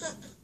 Ha ha ha.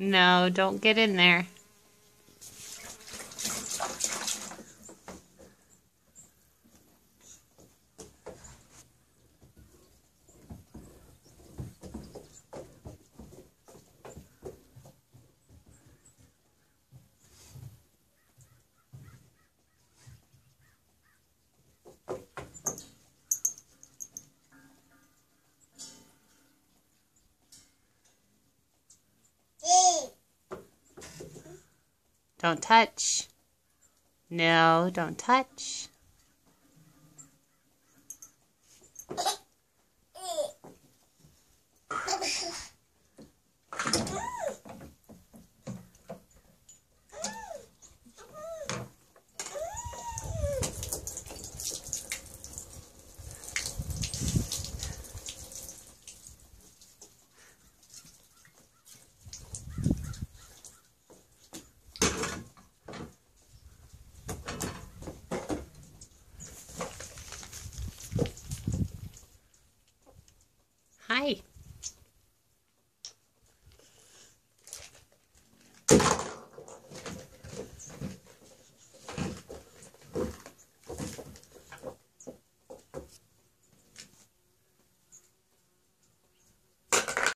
No, don't get in there. Don't touch. No, don't touch. Hi.